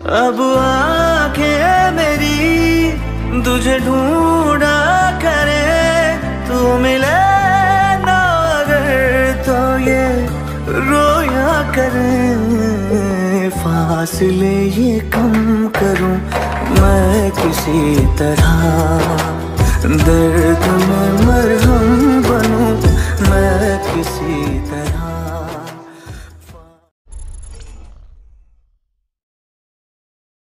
अब आँखें मेरी तुझे ढूंढा करे, तू मिले ना अगर तो ये रोया करे। फासले ये कम करूँ मैं किसी तरह। दर्द में मरहम बनूं